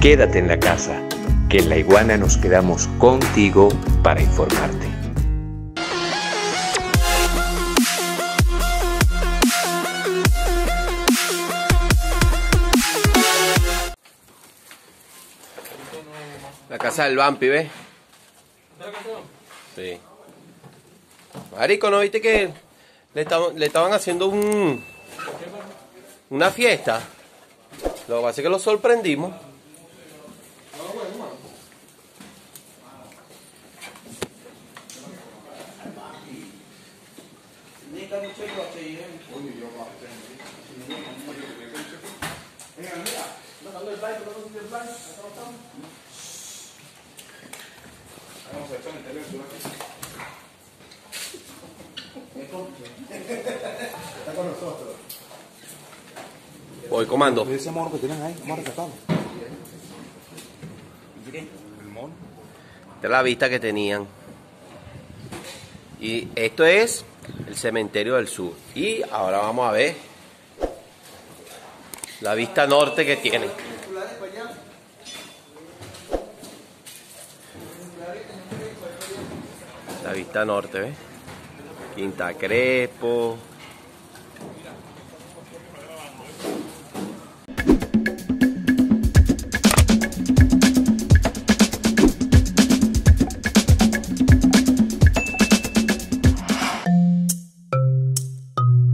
quédate en la casa, que en la iguana nos quedamos contigo para informarte. La casa del vampi, ¿ves? Sí. Marico, ¿no viste que le, le estaban haciendo un una fiesta? Lo que pasa es que lo sorprendimos. Voy comando. Ese mono que tienen ahí. El mono. Esta es la vista que tenían. Y esto es el cementerio del sur. Y ahora vamos a ver la vista norte que tiene. La vista norte, ¿ves? Quinta Crepo.